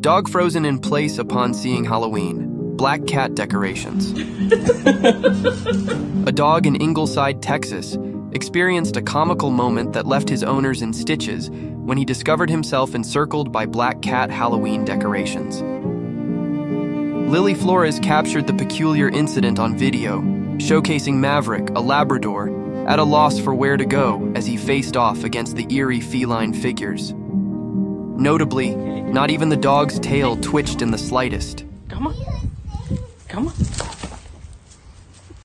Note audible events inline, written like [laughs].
Dog frozen in place upon seeing Halloween. Black cat decorations. [laughs] a dog in Ingleside, Texas, experienced a comical moment that left his owners in stitches when he discovered himself encircled by black cat Halloween decorations. Lily Flores captured the peculiar incident on video, showcasing Maverick, a Labrador, at a loss for where to go as he faced off against the eerie feline figures. Notably, not even the dog's tail twitched in the slightest. Come on. Come on.